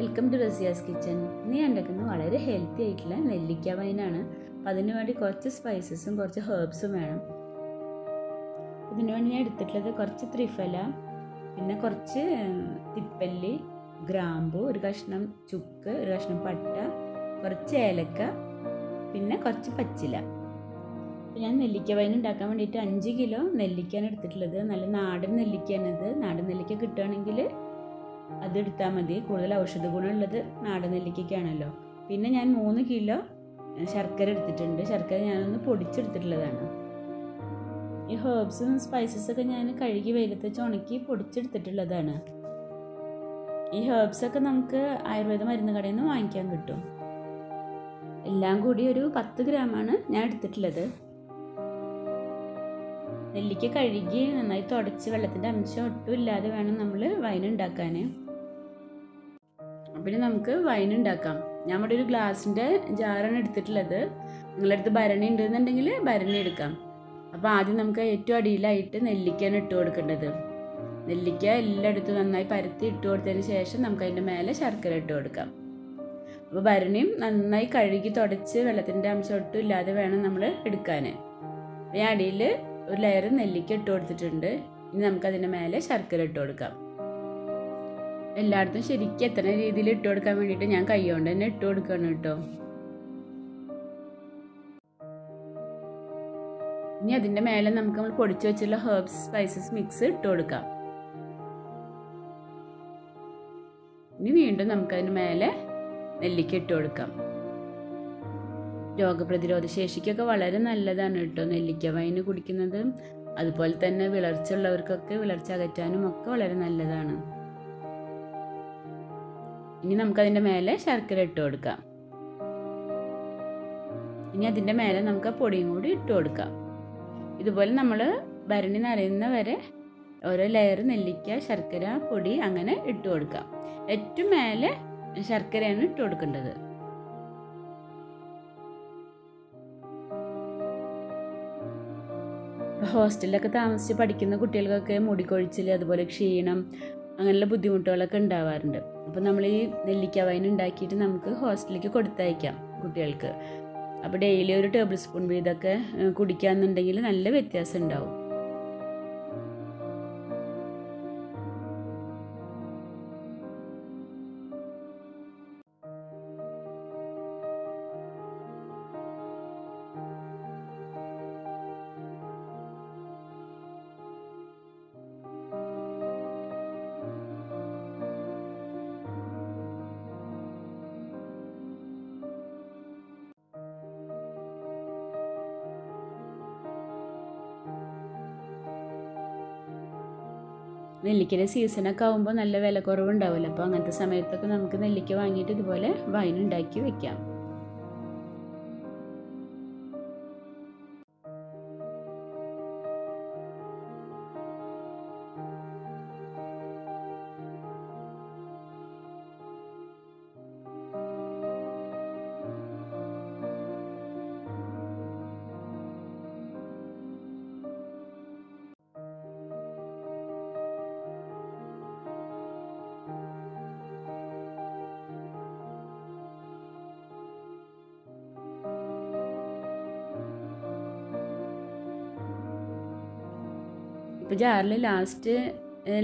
Welcome to Razia's kitchen ഇന്ന് ഞാൻ ഉണ്ടാക്കുന്നത് വളരെ ഹെൽത്തി ആയിട്ടുള്ള നെല്ലിക്ക വൈനാണ്. അപ്പം അതിന് വേണ്ടി കുറച്ച് സ്പൈസസും കുറച്ച് ഹേർബ്സും വേണം. ഇതിനു വേണ്ടി ഞാൻ എടുത്തിട്ടുള്ളത് കുറച്ച് ത്രിഫല പിന്നെ കുറച്ച് തിപ്പല്ലി ഗ്രാമ്പു ഒരു കഷ്ണം ചുക്ക് ഒരു കഷ്ണം പട്ട കുറച്ച് ഏലക്ക പിന്നെ കുറച്ച് പച്ചില. ഞാൻ നെല്ലിക്ക വൈൻ ഉണ്ടാക്കാൻ വേണ്ടിയിട്ട് അഞ്ച് കിലോ നെല്ലിക്കയാണ് എടുത്തിട്ടുള്ളത്. നല്ല നാടൻ നെല്ലിക്കയാണിത് നാടൻ നെല്ലിക്ക കിട്ടുകയാണെങ്കിൽ അത് എടുത്താൽ മതി. കൂടുതൽ ഔഷധ ഗുണമുള്ളത് നാടൻ നെല്ലിക്കയ്ക്കാണല്ലോ. പിന്നെ ഞാൻ മൂന്ന് കിലോ ശർക്കര എടുത്തിട്ടുണ്ട്. ശർക്കര ഞാനൊന്ന് പൊടിച്ചെടുത്തിട്ടുള്ളതാണ്. ഈ ഹേർബ്സും സ്പൈസസൊക്കെ ഞാൻ കഴുകി വെയിലത്ത് ചുണക്കി പൊടിച്ചെടുത്തിട്ടുള്ളതാണ്. ഈ ഹേർബ്സൊക്കെ നമുക്ക് ആയുർവേദ മരുന്ന് കടയിൽ നിന്ന് വാങ്ങിക്കാൻ കിട്ടും. എല്ലാം കൂടി ഒരു പത്ത് ഗ്രാമാണ് ഞാൻ എടുത്തിട്ടുള്ളത്. നെല്ലിക്ക കഴുകി നന്നായി തുടച്ച് വെള്ളത്തിന്റെ അംശം ഒട്ടും ഇല്ലാതെ വേണം നമ്മൾ വൈൻ ഉണ്ടാക്കാൻ പിന്നെ നമുക്ക് വൈൻ ഉണ്ടാക്കാം. ഞാൻ ഇവിടെ ഒരു ഗ്ലാസിന്റെ ജാറാണ് എടുത്തിട്ടുള്ളത്. നിങ്ങളുടെ അടുത്ത് ഭരണി ഉണ്ടെന്നുണ്ടെങ്കിൽ ഭരണി എടുക്കാം. അപ്പോൾ ആദ്യം നമുക്ക് ഏറ്റവും അടിയിലായിട്ട് നെല്ലിക്കയാണ് ഇട്ട് കൊടുക്കേണ്ടത്. നെല്ലിക്ക എല്ലായിടത്തും നന്നായി പരത്തി ഇട്ട് കൊടുത്തതിന് ശേഷം നമുക്ക് അതിന്റെ മേലെ ശർക്കര ഇട്ട് കൊടുക്കാം. അപ്പോൾ ഭരണിയും നന്നായി കഴുകി തുടച്ച് വെള്ളത്തിന്റെ അംശം ഒട്ടും ഇല്ലാതെ വേണം നമ്മൾ എടുക്കാൻ ഈ അടിയിൽ ഒരു ലെയർ നെല്ലിക്ക ഇട്ട് കൊടുത്തിട്ടുണ്ട്. ഇനി നമുക്ക് അതിന്റെ മേലെ ശർക്കര ഇട്ട് കൊടുക്കാം. എല്ലായിടത്തും ശരിക്കും എത്തണ രീതിയിൽ ഇട്ട് കൊടുക്കാൻ വേണ്ടിയിട്ട് ഞാൻ കൈ കൊണ്ട് തന്നെ ഇട്ട് കൊടുക്കണം കേട്ടോ. ഇനി അതിന്റെ മേലെ നമുക്ക് നമ്മൾ പൊടിച്ചു വെച്ചുള്ള ഹെർബ്സ് സ്പൈസസ് മിക്സ് ഇട്ട് കൊടുക്കാം. ഇനി വീണ്ടും നമുക്കതിന് മേലെ നെല്ലിക്ക ഇട്ട് കൊടുക്കാം. രോഗപ്രതിരോധ ശേഷിക്കൊക്കെ വളരെ നല്ലതാണ് കേട്ടോ നെല്ലിക്ക വൈന് കുടിക്കുന്നത്. അതുപോലെ തന്നെ വിളർച്ച ഉള്ളവർക്കൊക്കെ വിളർച്ച അകറ്റാനും ഒക്കെ വളരെ നല്ലതാണ്. ഇനി നമുക്കതിന്റെ മേലെ ശർക്കര ഇട്ട് കൊടുക്കാം. ഇനി അതിന്റെ മേലെ നമുക്ക് ആ പൊടിയും കൂടി ഇട്ട് കൊടുക്കാം. ഇതുപോലെ നമ്മൾ ഭരണി നിറയുന്ന വരെ ഓരോ ലെയർ നെല്ലിക്ക ശർക്കര പൊടി അങ്ങനെ ഇട്ട് കൊടുക്കാം. ഏറ്റവും മേലെ ശർക്കരയാണ് ഇട്ട് കൊടുക്കേണ്ടത്. ഹോസ്റ്റലിലൊക്കെ താമസിച്ച് പഠിക്കുന്ന കുട്ടികൾക്കൊക്കെ മുടിക്കൊഴിച്ചിൽ അതുപോലെ ക്ഷീണം അങ്ങനെയുള്ള ബുദ്ധിമുട്ടുകളൊക്കെ ഉണ്ടാവാറുണ്ട്. അപ്പോൾ നമ്മൾ ഈ നെല്ലിക്ക വൈൻ ഉണ്ടാക്കിയിട്ട് നമുക്ക് ഹോസ്റ്റലിലേക്ക് കൊടുത്തയക്കാം കുട്ടികൾക്ക്. അപ്പോൾ ഡെയിലി ഒരു ടേബിൾ സ്പൂൺ വീതമൊക്കെ കുടിക്കാന്നുണ്ടെങ്കിൽ നല്ല വ്യത്യാസം ഉണ്ടാവും. നെല്ലിക്കയുടെ സീസണൊക്കെ ആകുമ്പോൾ നല്ല വില കുറവുണ്ടാവില്ല അപ്പോൾ അങ്ങനത്തെ സമയത്തൊക്കെ നമുക്ക് നെല്ലിക്ക വാങ്ങിയിട്ട് ഇതുപോലെ വൈൻ ഉണ്ടാക്കി വെക്കാം. ഇപ്പോൾ ജാറിൽ ലാസ്റ്റ്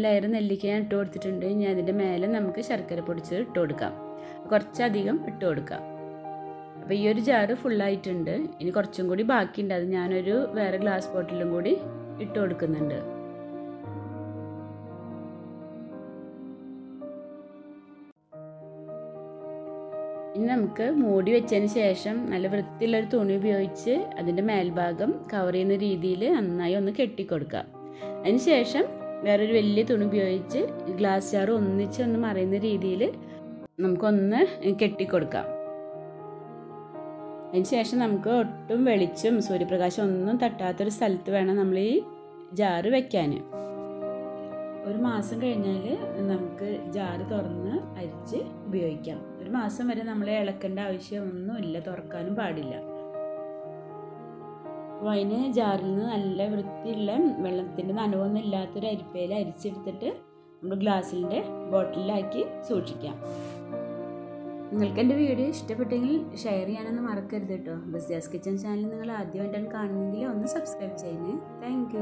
ലെയർ നെല്ലിക്ക ഞാൻ ഇട്ട് കൊടുത്തിട്ടുണ്ട്. ഇനി അതിന്റെ മേലെ നമുക്ക് ശർക്കര പൊടിച്ച് ഇട്ട് കൊടുക്കാം. കുറച്ചധികം ഇട്ട് കൊടുക്കാം. അപ്പോൾ ഈ ഒരു ജാറ് ഫുള്ളായിട്ടുണ്ട് ഇനി കുറച്ചും കൂടി ബാക്കിയുണ്ട്. അത് ഞാനൊരു വേറെ ഗ്ലാസ് ബോട്ടിലും കൂടി ഇട്ട് കൊടുക്കുന്നുണ്ട്. ഇനി നമുക്ക് മൂടി വെച്ചതിന് ശേഷം നല്ല വൃത്തിയുള്ളൊരു തുണി ഉപയോഗിച്ച് അതിന്റെ മേൽഭാഗം കവർ ചെയ്യുന്ന രീതിയിൽ നന്നായി ഒന്ന് കെട്ടിക്കൊടുക്കുക അതിന് ശേഷം വേറൊരു വലിയ തുണി ഉപയോഗിച്ച് ഗ്ലാസ് ജാർ ഒന്നിച്ച് ഒന്ന് മറയുന്ന രീതിയിൽ നമുക്കൊന്ന് കെട്ടിക്കൊടുക്കാം. അതിന് ശേഷം നമുക്ക് ഒട്ടും വെളിച്ചം സൂര്യപ്രകാശം ഒന്നും തട്ടാത്തൊരു സ്ഥലത്ത് വേണം നമ്മൾ ഈ ജാറ് വെക്കാൻ. ഒരു മാസം കഴിഞ്ഞാൽ നമുക്ക് ജാറ് തുറന്ന് അരിച്ച് ഉപയോഗിക്കാം. ഒരു മാസം വരെ നമ്മൾ ഇളക്കേണ്ട ആവശ്യമൊന്നുമില്ല തുറക്കാനും പാടില്ല. വൈന് ജാറിൽ നിന്ന് നല്ല വൃത്തിയുള്ള വെള്ളത്തിന്റെ നനവൊന്നും ഇല്ലാത്തൊരു അരിപ്പയിൽ അരിച്ചെടുത്തിട്ട് നമ്മൾ ഗ്ലാസ്സിന്റെ ബോട്ടിലാക്കി സൂക്ഷിക്കാം. നിങ്ങൾക്ക് എന്റെ വീഡിയോ ഇഷ്ടപ്പെട്ടെങ്കിൽ ഷെയർ ചെയ്യാനൊന്നും മറക്കരുത് കേട്ടോ. ബസ് ജാസ് കിച്ചൺ ചാനൽ നിങ്ങൾ ആദ്യമായിട്ടാണ് കാണുന്നെങ്കിൽ ഒന്ന് സബ്സ്ക്രൈബ് ചെയ്യണേ. താങ്ക്